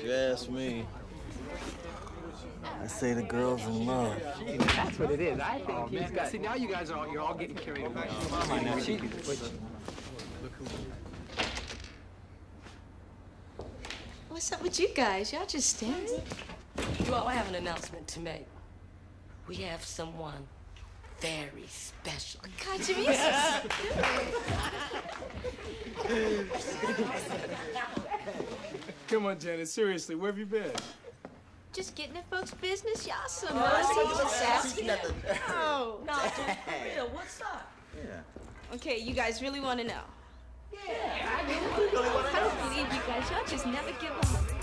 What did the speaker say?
If you ask me, I say the girl's in love. That's what it is. I think oh, he's got. See, now you guys are all, you're all getting carried away. Come on now. She, oh, What's up with you guys? Y'all just standing? Well, I have an announcement to make. We have someone very special. God, Jesus. Come on, Janet. Seriously, where have you been? Just getting in folks' business. Y'all so nosy. Just Oh. No, oh. for real. What's up? Yeah. Okay, you guys really want to know? Yeah. I, really I don't believe you guys. Y'all just never give up.